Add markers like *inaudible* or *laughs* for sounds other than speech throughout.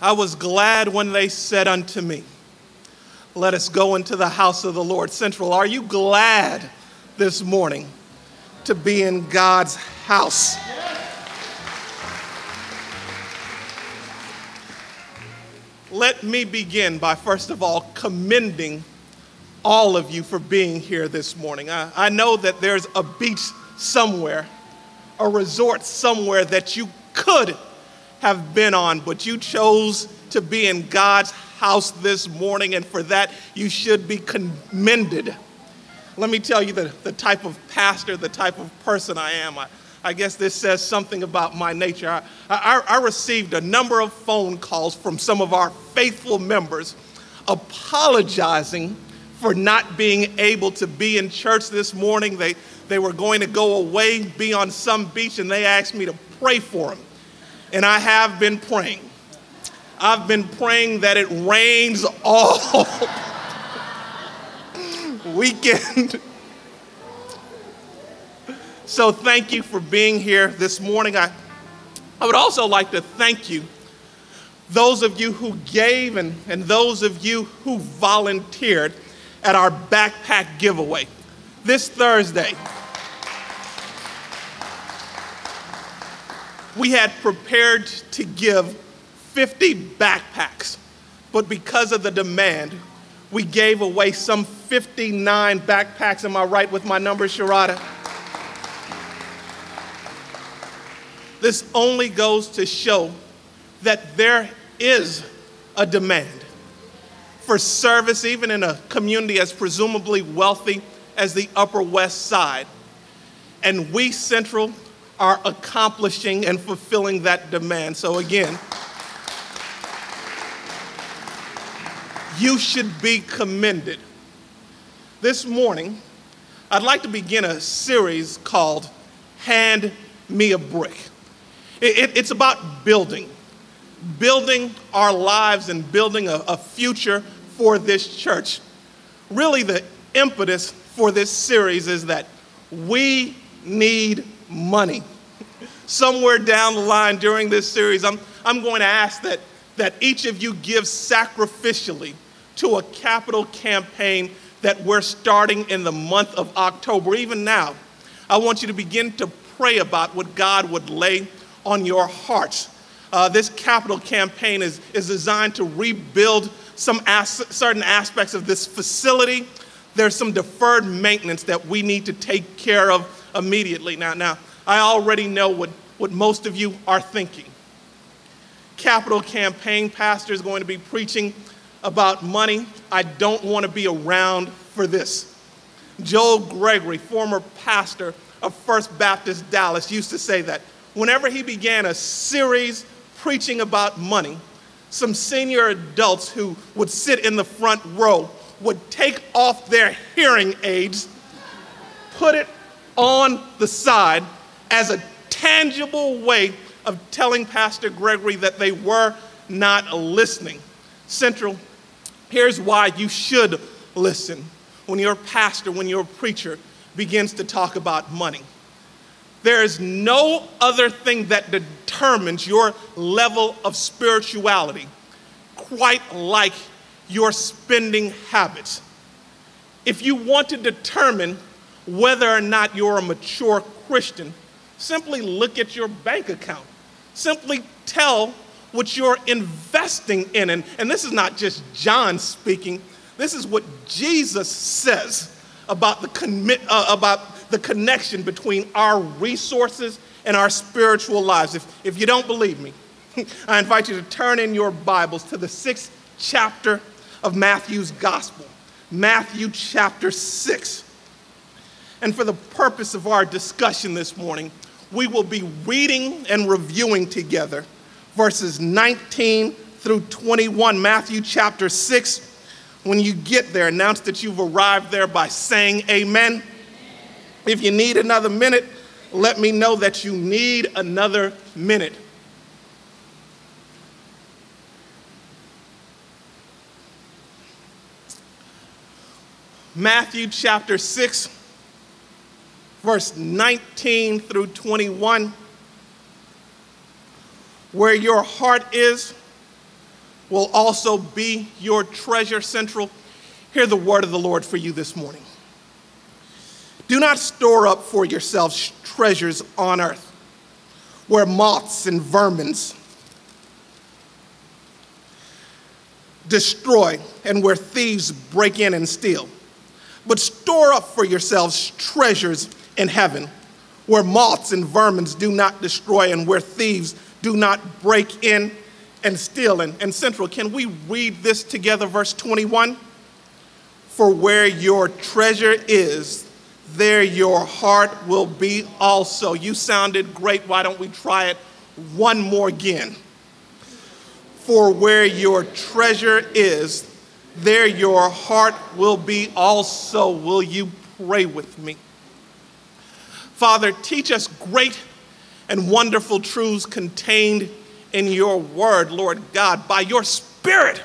I was glad when they said unto me, Let us go into the house of the Lord. Central, are you glad this morning to be in God's house? Let me begin by, first of all, commending all of you for being here this morning. I, I know that there's a beach somewhere, a resort somewhere that you could have been on, but you chose to be in God's house this morning, and for that you should be commended. Let me tell you the, the type of pastor, the type of person I am. I, I guess this says something about my nature. I, I, I received a number of phone calls from some of our faithful members apologizing for not being able to be in church this morning. They, they were going to go away, be on some beach, and they asked me to pray for them. And I have been praying. I've been praying that it rains all *laughs* weekend. *laughs* So thank you for being here this morning. I, I would also like to thank you, those of you who gave and, and those of you who volunteered at our backpack giveaway this Thursday. We had prepared to give 50 backpacks, but because of the demand, we gave away some 59 backpacks. Am I right with my numbers, Sharada? This only goes to show that there is a demand for service, even in a community as presumably wealthy as the Upper West Side. And we, Central, are accomplishing and fulfilling that demand. So, again, you should be commended. This morning, I'd like to begin a series called Hand Me a Brick. It, it, it's about building, building our lives and building a future for this church. Really, the impetus for this series is that we need money. Somewhere down the line during this series, I'm, I'm going to ask that, that each of you give sacrificially to a capital campaign that we're starting in the month of October. Even now, I want you to begin to pray about what God would lay on your hearts. Uh, this capital campaign is, is designed to rebuild some as- certain aspects of this facility. There's some deferred maintenance that we need to take care of immediately. Now, now I already know what, what most of you are thinking. Capital campaign pastor is going to be preaching about money. I don't want to be around for this. Joel Gregory, former pastor of First Baptist Dallas, used to say that whenever he began a series preaching about money, some senior adults who would sit in the front row would take off their hearing aids, put it on the side as a tangible way of telling Pastor Gregory that they were not listening. Central, here's why you should listen when your pastor, when your preacher begins to talk about money. There is no other thing that determines your level of spirituality quite like your spending habits. If you want to determine whether or not you're a mature Christian, simply look at your bank account. Simply tell what you're investing in. And, and this is not just John speaking, this is what Jesus says about the, commit, uh, about the connection between our resources and our spiritual lives. If, if you don't believe me, *laughs* I invite you to turn in your Bibles to the sixth chapter of Matthew's Gospel, Matthew chapter 6. And for the purpose of our discussion this morning, we will be reading and reviewing together verses 19 through 21, Matthew chapter 6. When you get there, announce that you've arrived there by saying amen. If you need another minute, let me know that you need another minute. Matthew chapter 6, verse 19 through 21. Where your heart is will also be your treasure central. Hear the word of the Lord for you this morning. Do not store up for yourselves treasures on earth where moths and vermins destroy and where thieves break in and steal. But store up for yourselves treasures in heaven where moths and vermins do not destroy and where thieves do not break in and steal. And, and Central, can we read this together, verse 21? For where your treasure is, there your heart will be also. You sounded great. Why don't we try it one more again? For where your treasure is, there your heart will be also. Will you pray with me? Father, teach us great and wonderful truths contained in your word, Lord God. By your Spirit,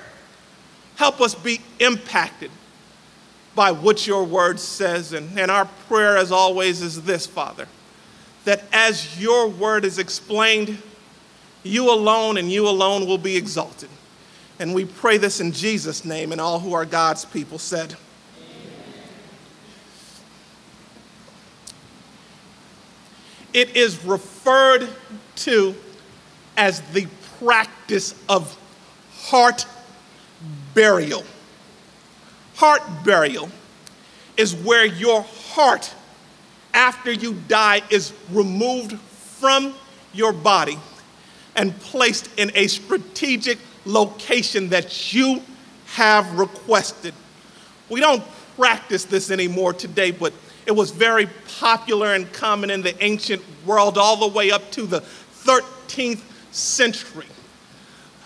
help us be impacted by what your word says. And, and our prayer, as always, is this, Father, that as your word is explained, you alone and you alone will be exalted. And we pray this in Jesus' name, and all who are God's people said, it is referred to as the practice of heart burial. Heart burial is where your heart, after you die, is removed from your body and placed in a strategic location that you have requested. We don't practice this anymore today, but it was very popular and common in the ancient world all the way up to the 13th century.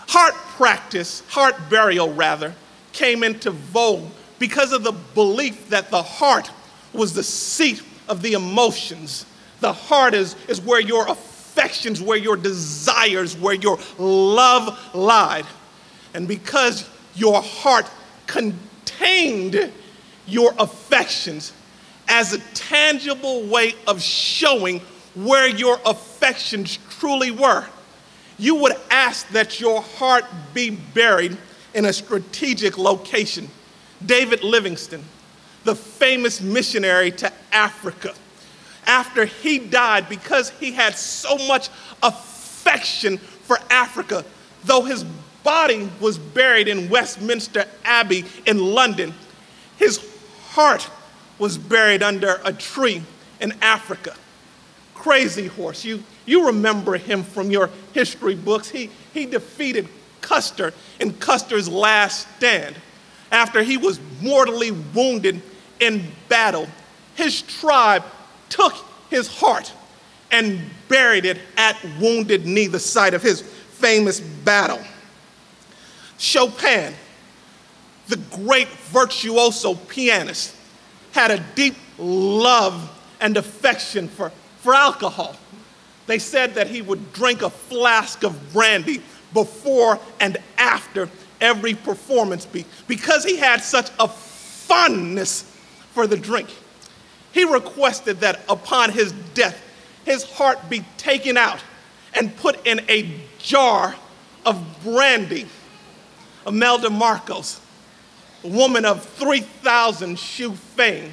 Heart practice, heart burial rather, came into vogue because of the belief that the heart was the seat of the emotions. The heart is, is where your affections, where your desires, where your love lied. And because your heart contained your affections, as a tangible way of showing where your affections truly were. You would ask that your heart be buried in a strategic location. David Livingstone, the famous missionary to Africa, after he died, because he had so much affection for Africa, though his body was buried in Westminster Abbey in London, his heart was buried under a tree in Africa. Crazy horse. You, you remember him from your history books. He, he defeated Custer in Custer's last stand after he was mortally wounded in battle. His tribe took his heart and buried it at Wounded Knee, the site of his famous battle. Chopin, the great virtuoso pianist, had a deep love and affection for, for alcohol. They said that he would drink a flask of brandy before and after every performance because he had such a fondness for the drink. He requested that upon his death, his heart be taken out and put in a jar of brandy. Imelda Marcos woman of 3,000 shoe fame,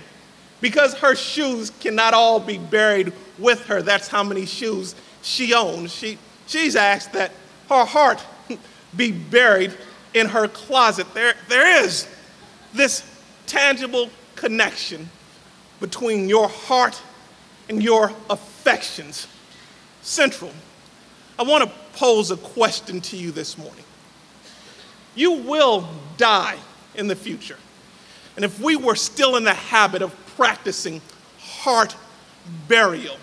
because her shoes cannot all be buried with her. That's how many shoes she owns. She, she's asked that her heart *laughs* be buried in her closet. There, there is this tangible connection between your heart and your affections. Central, I want to pose a question to you this morning. You will die in the future. And if we were still in the habit of practicing heart burial,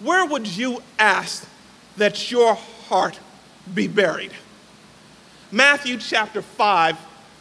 where would you ask that your heart be buried? Matthew chapter 5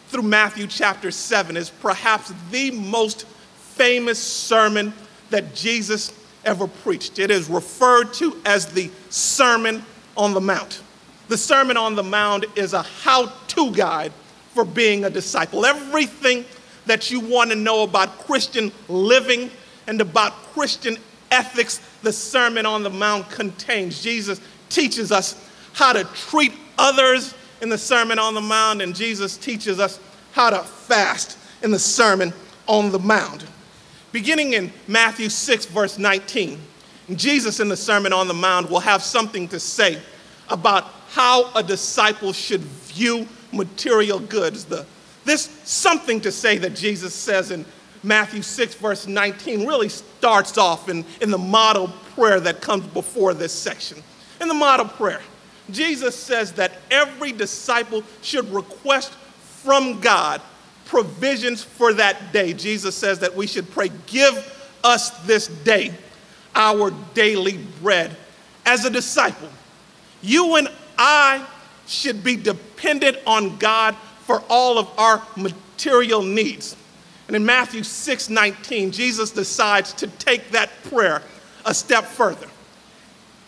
through Matthew chapter 7 is perhaps the most famous sermon that Jesus ever preached. It is referred to as the Sermon on the Mount. The Sermon on the Mount is a how to guide for being a disciple. Everything that you want to know about Christian living and about Christian ethics, the Sermon on the Mount contains. Jesus teaches us how to treat others in the Sermon on the Mount, and Jesus teaches us how to fast in the Sermon on the Mount. Beginning in Matthew 6, verse 19, Jesus in the Sermon on the Mount will have something to say about how a disciple should view material goods. The, this something to say that Jesus says in Matthew 6, verse 19, really starts off in, in the model prayer that comes before this section. In the model prayer, Jesus says that every disciple should request from God provisions for that day. Jesus says that we should pray, Give us this day our daily bread. As a disciple, you and I should be dependent on God for all of our material needs. And in Matthew 6 19, Jesus decides to take that prayer a step further.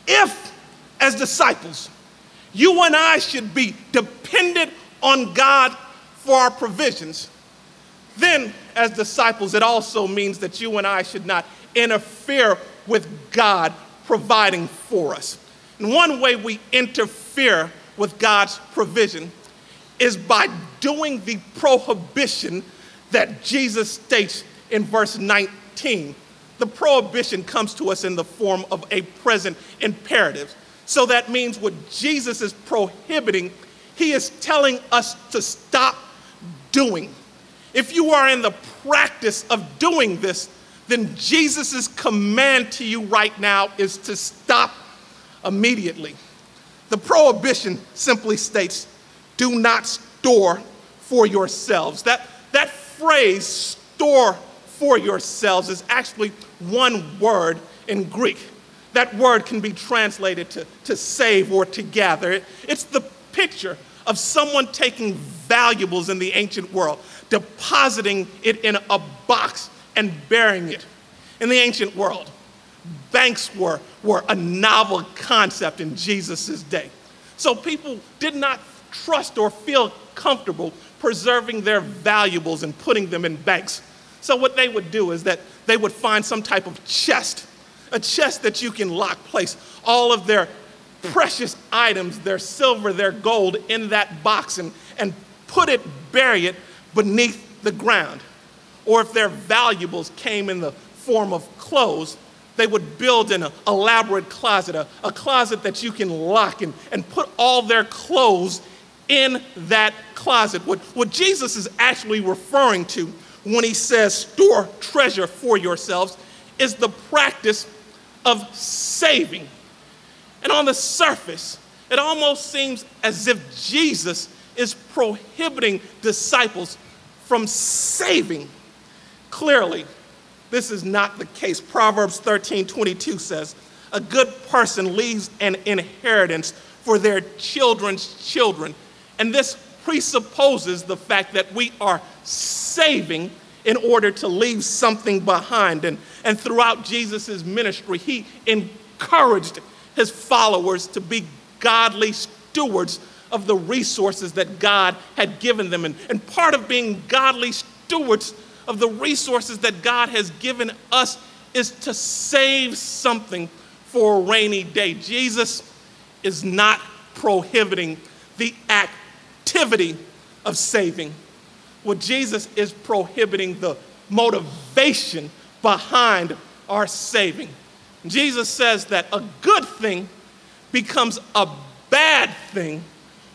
If, as disciples, you and I should be dependent on God for our provisions, then, as disciples, it also means that you and I should not interfere with God providing for us. And one way we interfere with God's provision is by doing the prohibition that Jesus states in verse 19. The prohibition comes to us in the form of a present imperative. So that means what Jesus is prohibiting, he is telling us to stop doing. If you are in the practice of doing this, then Jesus' command to you right now is to stop immediately. The prohibition simply states, do not store for yourselves. That, that phrase, store for yourselves, is actually one word in Greek. That word can be translated to, to save or to gather. It, it's the picture of someone taking valuables in the ancient world, depositing it in a box and burying it. In the ancient world, banks were, were a novel concept in Jesus' day. So people did not trust or feel comfortable preserving their valuables and putting them in banks. So what they would do is that they would find some type of chest, a chest that you can lock place all of their precious items, their silver, their gold in that box and, and put it, bury it beneath the ground. Or if their valuables came in the form of clothes, they would build an elaborate closet, a, a closet that you can lock and, and put all their clothes in that closet. What, what Jesus is actually referring to when he says store treasure for yourselves is the practice of saving. And on the surface, it almost seems as if Jesus is prohibiting disciples from saving. Clearly, this is not the case. Proverbs 13 22 says, A good person leaves an inheritance for their children's children. And this presupposes the fact that we are saving in order to leave something behind. And, and throughout Jesus' ministry, he encouraged his followers to be godly stewards of the resources that God had given them. And, and part of being godly stewards of the resources that God has given us is to save something for a rainy day. Jesus is not prohibiting the activity of saving. What Jesus is prohibiting the motivation behind our saving. Jesus says that a good thing becomes a bad thing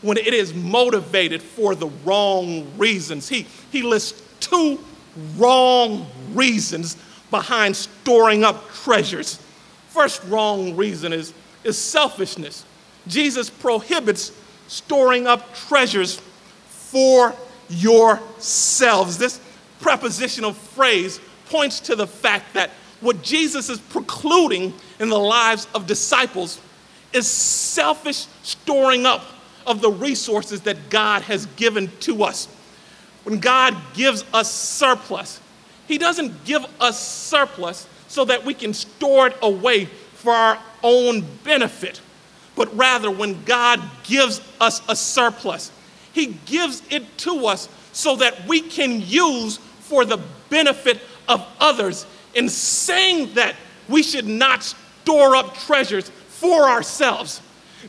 when it is motivated for the wrong reasons. He, he lists two wrong reasons behind storing up treasures. First wrong reason is, is selfishness. Jesus prohibits storing up treasures for yourselves. This prepositional phrase points to the fact that what Jesus is precluding in the lives of disciples is selfish storing up of the resources that God has given to us when God gives us surplus, He doesn't give us surplus so that we can store it away for our own benefit, but rather when God gives us a surplus, He gives it to us so that we can use for the benefit of others. In saying that we should not store up treasures for ourselves,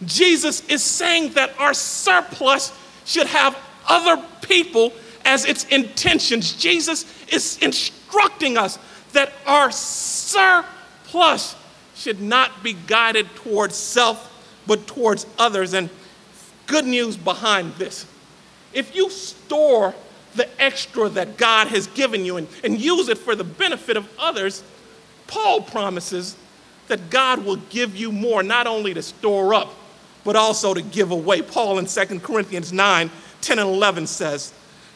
Jesus is saying that our surplus should have other people as its intentions. Jesus is instructing us that our surplus should not be guided towards self, but towards others. And good news behind this if you store the extra that God has given you and, and use it for the benefit of others, Paul promises that God will give you more, not only to store up, but also to give away. Paul in 2 Corinthians 9 10 and 11 says,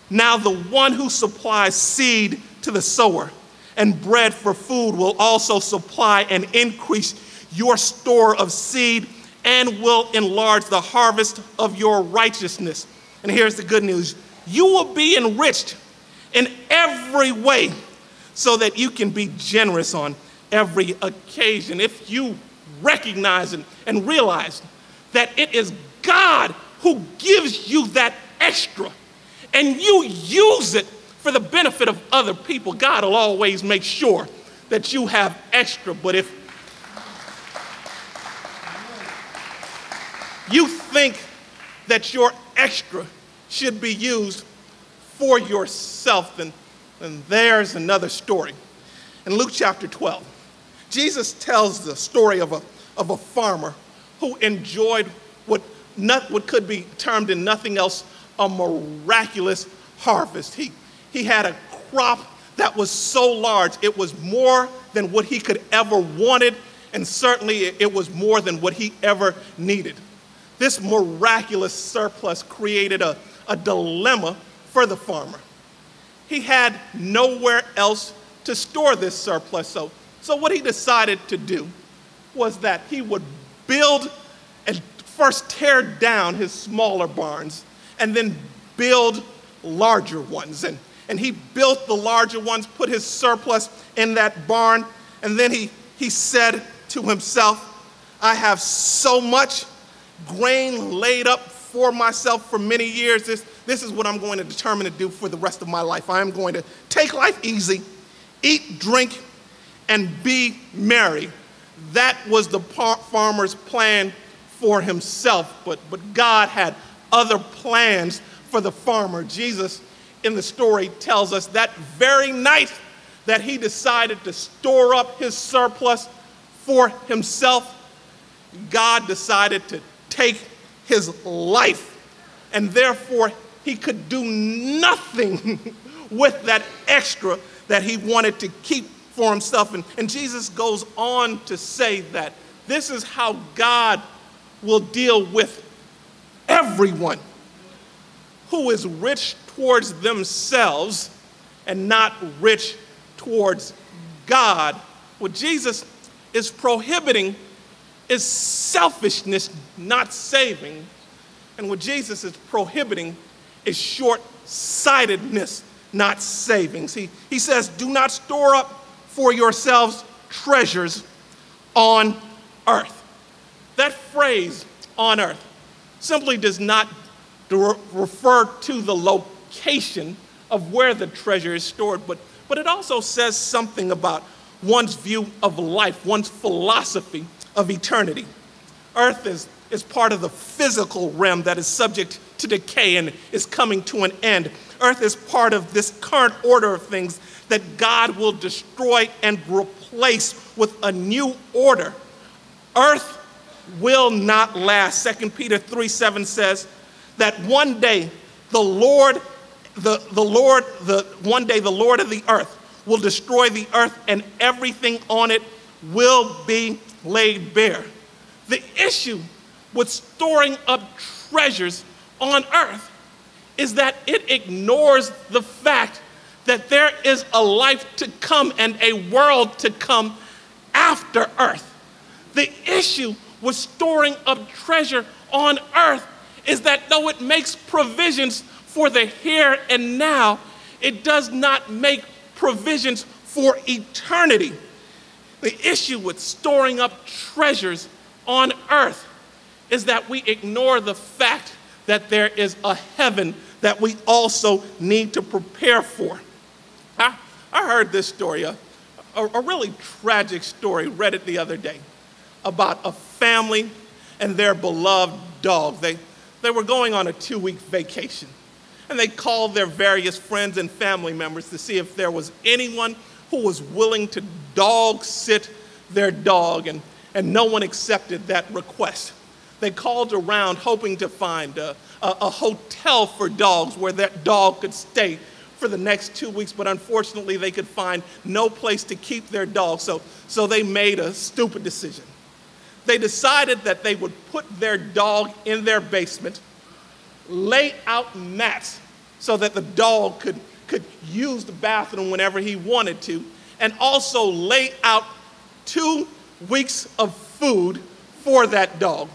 Now the one who supplies seed to the sower and bread for food will also supply and increase your store of seed and will enlarge the harvest of your righteousness. And here's the good news you will be enriched in every way so that you can be generous on every occasion. If you recognize and, realize that it is God who gives you that extra and you use it for the benefit of other people, God will always make sure that you have extra. But if you think that your extra should be used for yourself, then, then there's another story. In Luke chapter 12, Jesus tells the story of a, of a farmer who enjoyed what, not, what could be termed in nothing else a miraculous harvest. He, he had a crop that was so large, it was more than what he could ever wanted, and certainly it was more than what he ever needed. This miraculous surplus created a, a dilemma for the farmer. He had nowhere else to store this surplus. So, so what he decided to do was that he would build and first tear down his smaller barns and then build larger ones. And, and he built the larger ones, put his surplus in that barn, and then he, he said to himself, I have so much grain laid up for myself for many years. This, this is what I'm going to determine to do for the rest of my life. I am going to take life easy, eat, drink, and be merry. That was the farmer's plan for himself, but, but God had other plans for the farmer. Jesus, in the story, tells us that very night that he decided to store up his surplus for himself, God decided to take his life. And therefore, he could do nothing *laughs* with that extra that he wanted to keep for himself. And, and Jesus goes on to say that this is how God will deal with everyone who is rich towards themselves and not rich towards God. What Jesus is prohibiting is selfishness, not saving. And what Jesus is prohibiting is short sightedness, not savings. He, he says, Do not store up for yourselves treasures on earth. That phrase, on earth, simply does not refer to the location of where the treasure is stored, but, but it also says something about one's view of life, one's philosophy of eternity. Earth is, is part of the physical realm that is subject to decay and is coming to an end. Earth is part of this current order of things that God will destroy and replace with a new order. Earth will not last. 2 Peter 3 7 says that one day the Lord, the, the Lord, the one day the Lord of the earth will destroy the earth and everything on it will be laid bare. The issue with storing up treasures on earth is that it ignores the fact that there is a life to come and a world to come after earth. The issue with storing up treasure on earth is that though it makes provisions for the here and now, it does not make provisions for eternity. The issue with storing up treasures on earth is that we ignore the fact that there is a heaven that we also need to prepare for. I, I heard this story, a, a, a really tragic story, read it the other day, about a family and their beloved dog. They, they were going on a two week vacation. And they called their various friends and family members to see if there was anyone who was willing to dog sit their dog, and, and no one accepted that request. They called around hoping to find a, a, a hotel for dogs where that dog could stay for the next two weeks, but unfortunately, they could find no place to keep their dog, so, so they made a stupid decision. They decided that they would put their dog in their basement, lay out mats so that the dog could, could use the bathroom whenever he wanted to, and also lay out two weeks of food for that dog.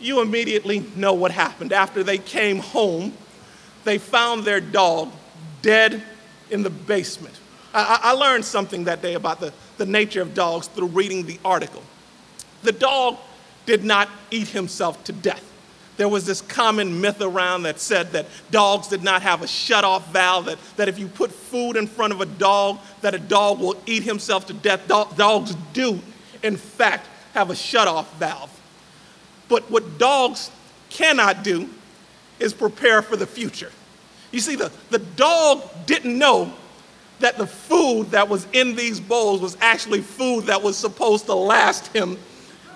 You immediately know what happened. After they came home, they found their dog dead in the basement. I, I, learned something that day about the, the nature of dogs through reading the article. The dog did not eat himself to death. There was this common myth around that said that dogs did not have a shut-off valve, that, that if you put food in front of a dog, that a dog will eat himself to death. dogs do, in fact, have a shut-off valve. But what dogs cannot do is prepare for the future. You see, the, the dog didn't know that the food that was in these bowls was actually food that was supposed to last him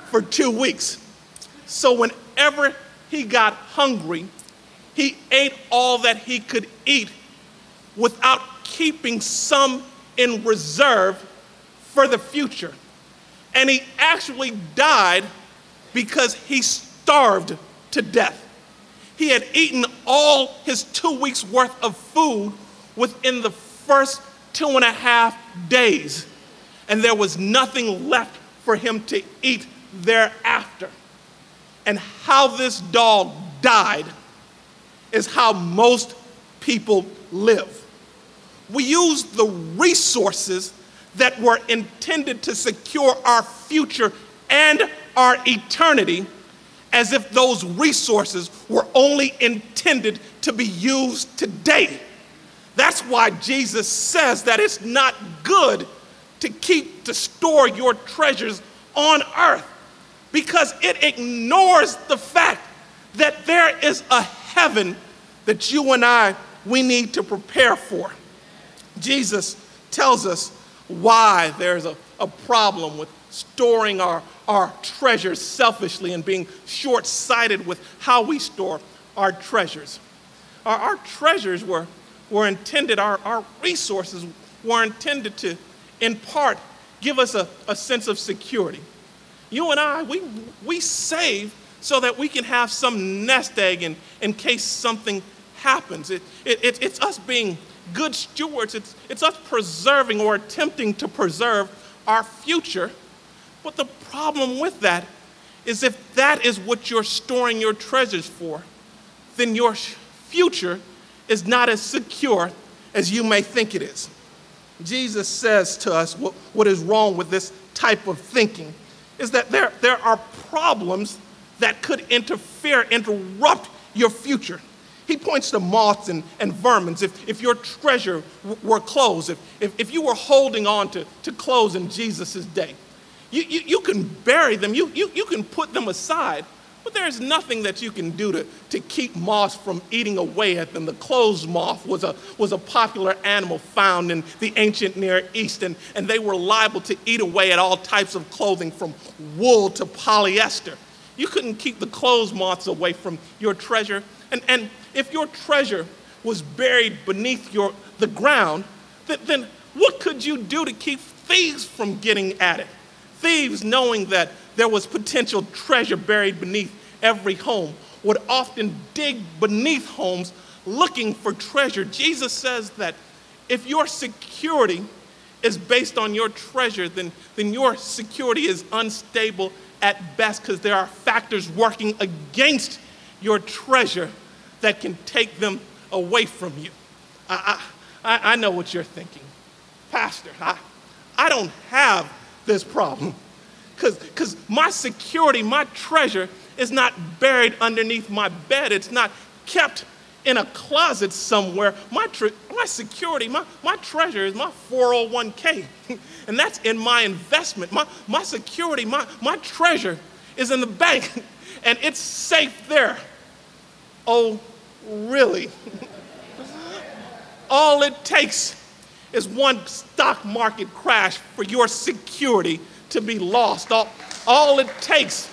for two weeks. So whenever he got hungry, he ate all that he could eat without keeping some in reserve for the future. And he actually died because he starved to death. He had eaten all his two weeks worth of food within the first two and a half days, and there was nothing left for him to eat thereafter. And how this dog died is how most people live. We use the resources that were intended to secure our future and our eternity as if those resources were only intended to be used today. That's why Jesus says that it's not good to keep, to store your treasures on earth because it ignores the fact that there is a heaven that you and I, we need to prepare for. Jesus tells us why there's a, a problem with storing our, our treasures selfishly and being short sighted with how we store our treasures. Our, our treasures were, were intended, our, our resources were intended to, in part, give us a, a sense of security. You and I, we, we save so that we can have some nest egg in, in case something happens. It, it, it, it's us being good stewards, it's, it's us preserving or attempting to preserve our future but the problem with that is if that is what you're storing your treasures for, then your future is not as secure as you may think it is. Jesus says to us what, what is wrong with this type of thinking is that there, there are problems that could interfere, interrupt your future. He points to moths and, and vermin. If, if your treasure were clothes, if, if, if you were holding on to, to clothes in Jesus' day, you, you, you can bury them, you, you, you can put them aside, but there's nothing that you can do to, to keep moths from eating away at them. The clothes moth was a, was a popular animal found in the ancient Near East, and, and they were liable to eat away at all types of clothing from wool to polyester. You couldn't keep the clothes moths away from your treasure. And, and if your treasure was buried beneath your, the ground, then what could you do to keep thieves from getting at it? Thieves, knowing that there was potential treasure buried beneath every home, would often dig beneath homes looking for treasure. Jesus says that if your security is based on your treasure, then, then your security is unstable at best because there are factors working against your treasure that can take them away from you. I, I, I know what you're thinking. Pastor, I, I don't have this problem. Cause because my security, my treasure is not buried underneath my bed. It's not kept in a closet somewhere. My, my security, my, my treasure is my 401k. *laughs* and that's in my investment. My, my security, my, my treasure is in the bank *laughs* and it's safe there. Oh, really? *laughs* All it takes is one stock market crash for your security to be lost. All, all it takes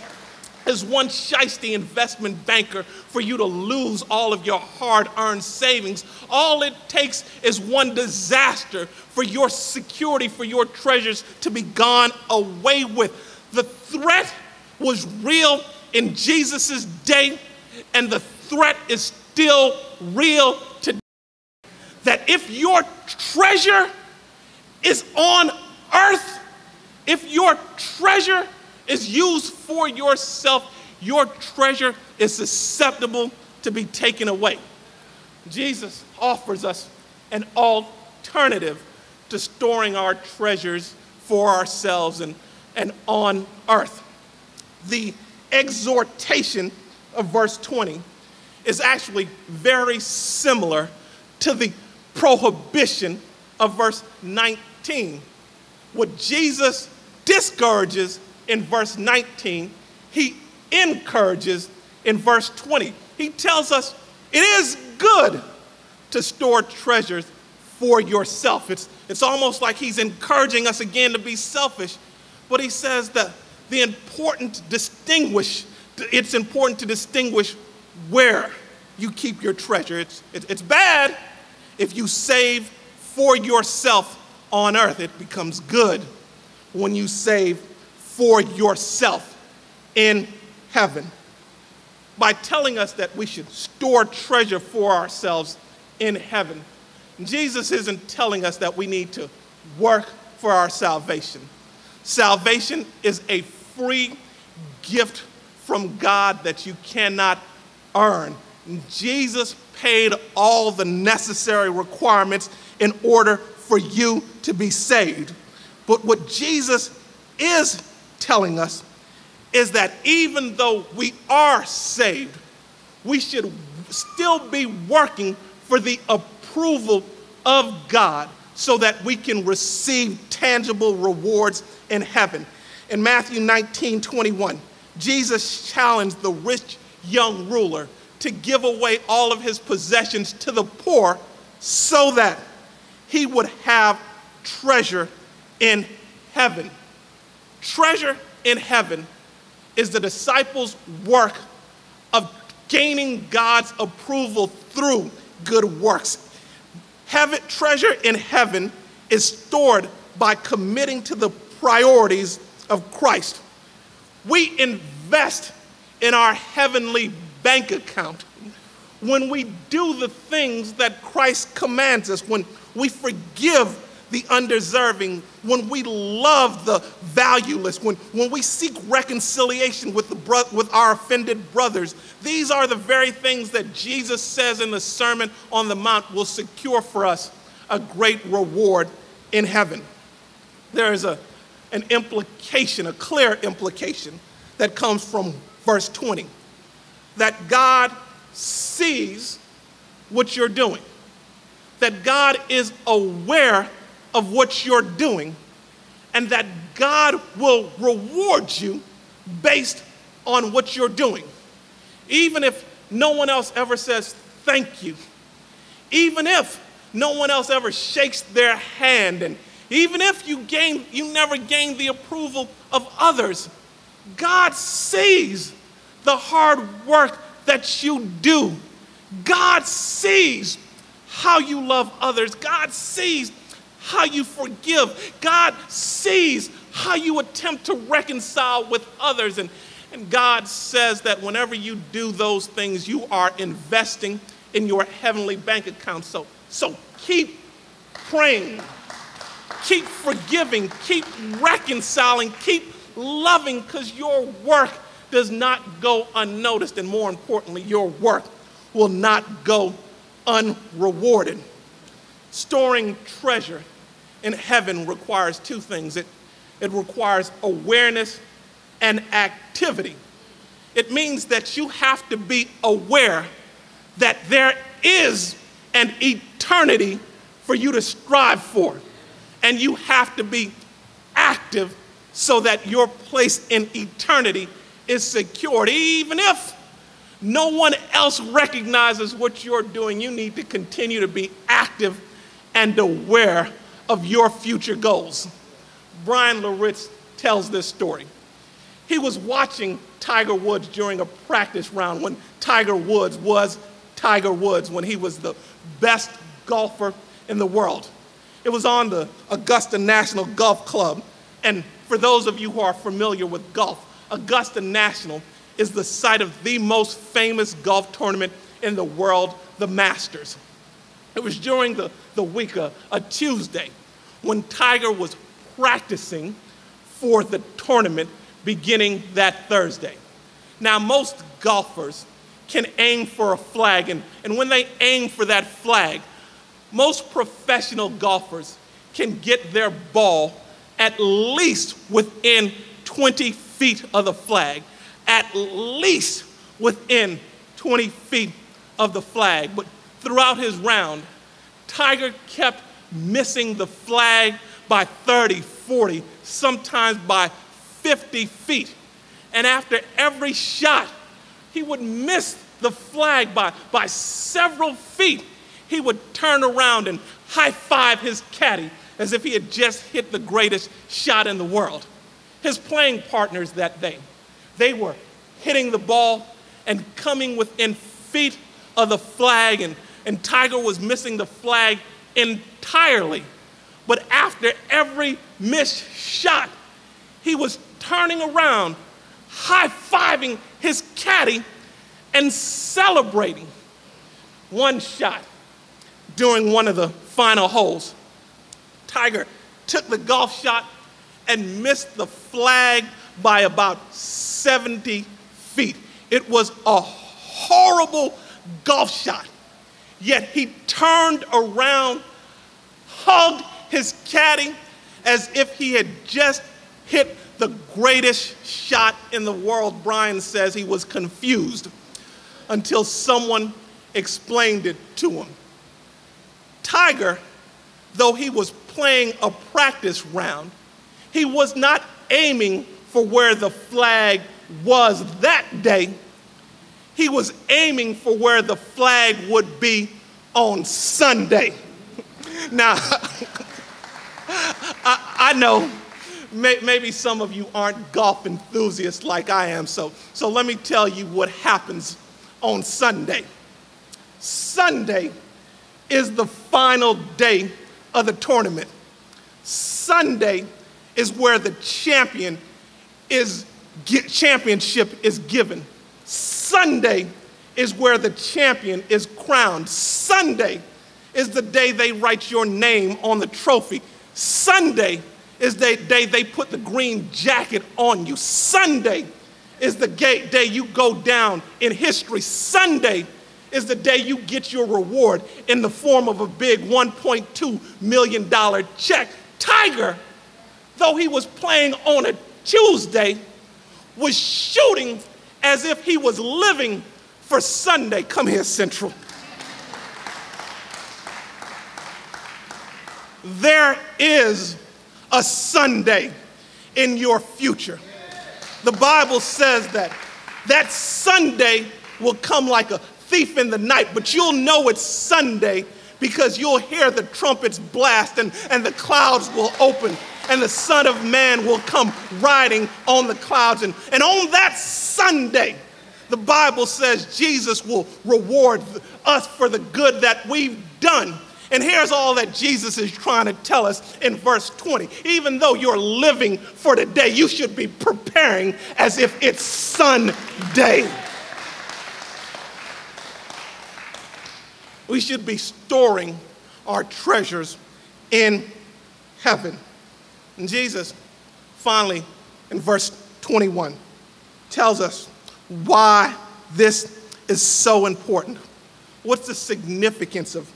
is one shisty investment banker for you to lose all of your hard earned savings. All it takes is one disaster for your security, for your treasures to be gone away with. The threat was real in Jesus' day, and the threat is still real today. That if your treasure is on earth, if your treasure is used for yourself, your treasure is susceptible to be taken away. Jesus offers us an alternative to storing our treasures for ourselves and, and on earth. The exhortation of verse 20 is actually very similar to the prohibition of verse 19. What Jesus discourages in verse 19, he encourages in verse 20. He tells us it is good to store treasures for yourself. It's, it's almost like he's encouraging us again to be selfish, but he says that the important distinguish, it's important to distinguish where you keep your treasure. It's, it's bad if you save for yourself on earth. It becomes good when you save for yourself in heaven. By telling us that we should store treasure for ourselves in heaven, Jesus isn't telling us that we need to work for our salvation. Salvation is a free gift from God that you cannot earn. Jesus paid all the necessary requirements in order for you to be saved. But what Jesus is telling us is that even though we are saved, we should still be working for the approval of God so that we can receive tangible rewards in heaven. In Matthew 19 21, Jesus challenged the rich young ruler to give away all of his possessions to the poor so that he would have treasure in heaven. Treasure in heaven is the disciples' work of gaining God's approval through good works. Heaven, treasure in heaven is stored by committing to the priorities of Christ. We invest in our heavenly bank account when we do the things that Christ commands us, when we forgive the undeserving, when we love the valueless, when, when we seek reconciliation with, the bro- with our offended brothers. These are the very things that Jesus says in the Sermon on the Mount will secure for us a great reward in heaven. There is a, an implication, a clear implication that comes from verse 20 that God sees what you're doing, that God is aware of what you're doing, and that God will reward you based on what you're doing. Even if no one else ever says thank you, even if no one else ever shakes their hand, and even if you gain, you never gain the approval of others, God sees the hard work that you do. God sees how you love others. God sees how you forgive. God sees how you attempt to reconcile with others. And, and God says that whenever you do those things, you are investing in your heavenly bank account. So, so keep praying, keep forgiving, keep reconciling, keep loving, because your work does not go unnoticed. And more importantly, your work will not go unrewarded. Storing treasure in heaven requires two things it, it requires awareness and activity. It means that you have to be aware that there is an eternity for you to strive for. And you have to be active so that your place in eternity is secured. Even if no one else recognizes what you're doing, you need to continue to be active and aware of your future goals. Bryan Loritts tells this story. He was watching Tiger Woods during a practice round when Tiger Woods was Tiger Woods, when he was the best golfer in the world. It was on the Augusta National Golf Club. And for those of you who are familiar with golf, Augusta National is the site of the most famous golf tournament in the world, the Masters. It was during the, the week, uh, a Tuesday, when Tiger was practicing for the tournament beginning that Thursday. Now, most golfers can aim for a flag, and, and when they aim for that flag, most professional golfers can get their ball at least within 20 feet of the flag, at least within 20 feet of the flag. But throughout his round, Tiger kept missing the flag by 30, 40, sometimes by 50 feet. And after every shot, he would miss the flag by, by several feet. He would turn around and high five his caddy as if he had just hit the greatest shot in the world. His playing partners that day, they were hitting the ball and coming within feet of the flag, and, and Tiger was missing the flag entirely. But after every missed shot, he was turning around, high fiving his caddy, and celebrating. One shot during one of the final holes, Tiger took the golf shot and missed the flag by about 70 feet. It was a horrible golf shot. Yet he turned around, hugged his caddy as if he had just hit the greatest shot in the world. Bryan says he was confused until someone explained it to him. Tiger, though he was playing a practice round, he was not aiming for where the flag was that day. He was aiming for where the flag would be on Sunday. *laughs* Now, *laughs* I, I know may, maybe some of you aren't golf enthusiasts like I am, so, so let me tell you what happens on Sunday. Sunday is the final day of the tournament. Sunday is where the champion is championship is given. Sunday is where the champion is crowned. Sunday is the day they write your name on the trophy. Sunday is the day they put the green jacket on you. Sunday is the day you go down in history. Sunday is the day you get your reward in the form of a big $1.2 million check. Tiger, though he was playing on a Tuesday, was shooting as if he was living for Sunday. Come here, Central. There is a Sunday in your future. The Bible says that that Sunday will come like a thief in the night, but you'll know it's Sunday because you'll hear the trumpets blast and, and the clouds will open and the Son of Man will come riding on the clouds. And, and on that Sunday, the Bible says Jesus will reward us for the good that we've done. And here's all that Jesus is trying to tell us in verse 20. Even though you're living for today, you should be preparing as if it's Sunday. We should be storing our treasures in heaven. And Jesus, finally, in verse 21, tells us why this is so important. What's the significance of,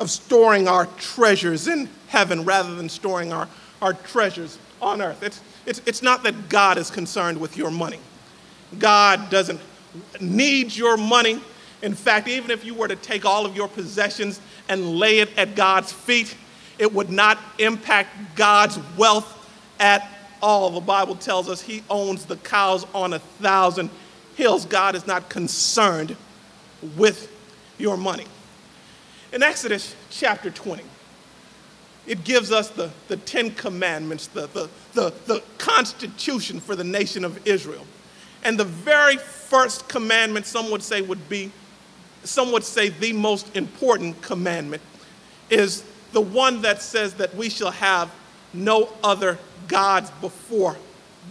of storing our treasures in heaven rather than storing our, our treasures on earth? It's, it's, it's not that God is concerned with your money. God doesn't need your money. In fact, even if you were to take all of your possessions and lay it at God's feet, it would not impact God's wealth at all, the Bible tells us he owns the cows on a thousand hills. God is not concerned with your money. In Exodus chapter 20, it gives us the, the Ten Commandments, the, the, the, the constitution for the nation of Israel. And the very first commandment, some would say, would be, some would say the most important commandment, is the one that says that we shall have no other gods before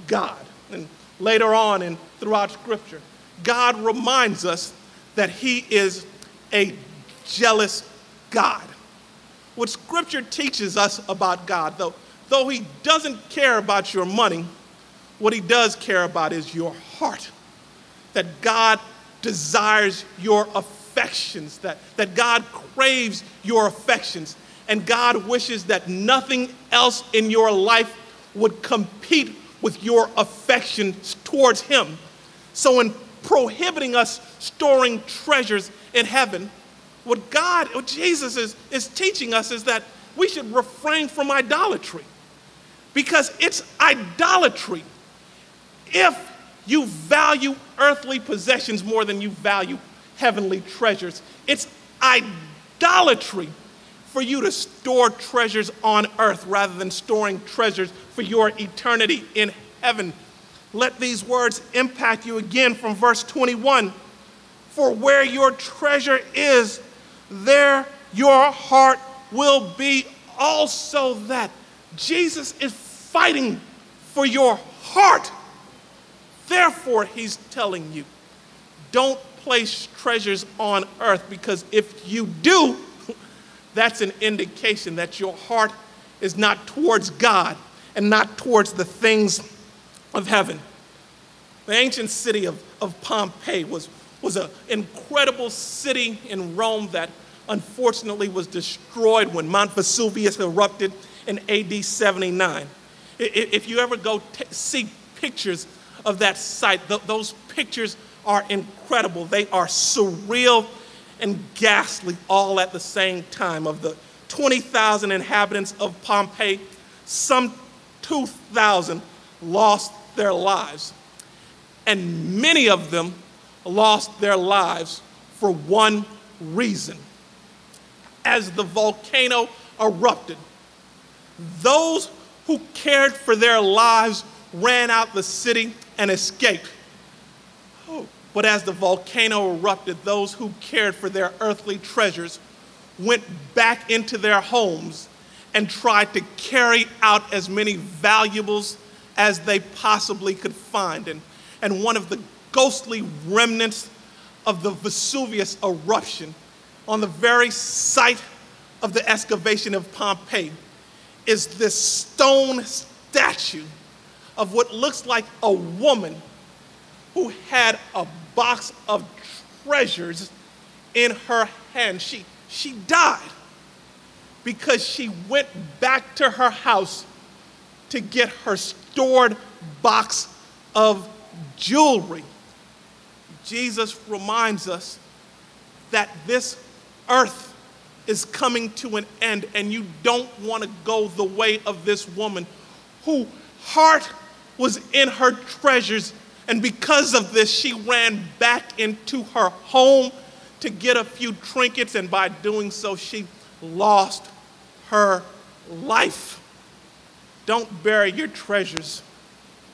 God. And later on and throughout Scripture, God reminds us that He is a jealous God. What Scripture teaches us about God, though, though He doesn't care about your money, what He does care about is your heart. That God desires your affections, that, that God craves your affections, and God wishes that nothing else in your life would compete with your affections towards Him. So, in prohibiting us storing treasures in heaven, what God, what Jesus is, is teaching us is that we should refrain from idolatry because it's idolatry if you value earthly possessions more than you value heavenly treasures. It's idolatry for you to store treasures on earth rather than storing treasures for your eternity in heaven. Let these words impact you again from verse 21. For where your treasure is, there your heart will be also. That Jesus is fighting for your heart. Therefore, he's telling you don't place treasures on earth because if you do, that's an indication that your heart is not towards God and not towards the things of heaven. The ancient city of, of Pompeii was, was an incredible city in Rome that unfortunately was destroyed when Mount Vesuvius erupted in AD 79. If you ever go see pictures of that site, th- those pictures are incredible. They are surreal and ghastly all at the same time. Of the 20,000 inhabitants of Pompeii, some 2,000 lost their lives. And many of them lost their lives for one reason. As the volcano erupted, those who cared for their lives ran out the city and escaped. But as the volcano erupted, those who cared for their earthly treasures went back into their homes and tried to carry out as many valuables as they possibly could find. And, and one of the ghostly remnants of the Vesuvius eruption on the very site of the excavation of Pompeii is this stone statue of what looks like a woman who had a box of treasures in her hand. She, she died because she went back to her house to get her stored box of jewelry. Jesus reminds us that this earth is coming to an end, and you don't want to go the way of this woman who heart was in her treasures and because of this, she ran back into her home to get a few trinkets, and by doing so, she lost her life. Don't bury your treasures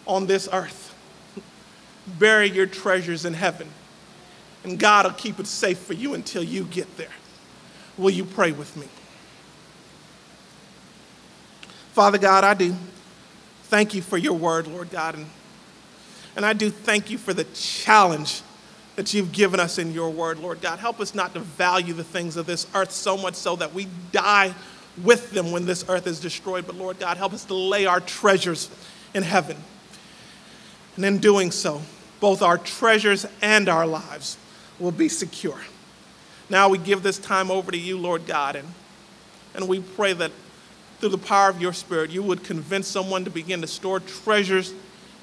on this earth, *laughs* bury your treasures in heaven, and God will keep it safe for you until you get there. Will you pray with me? Father God, I do thank you for your word, Lord God, and and I do thank you for the challenge that you've given us in your word, Lord God. Help us not to value the things of this earth so much so that we die with them when this earth is destroyed. But Lord God, help us to lay our treasures in heaven. And in doing so, both our treasures and our lives will be secure. Now we give this time over to you, Lord God, and, and we pray that through the power of your Spirit, you would convince someone to begin to store treasures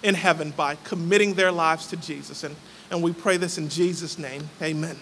in heaven by committing their lives to Jesus. And, and we pray this in Jesus' name. Amen.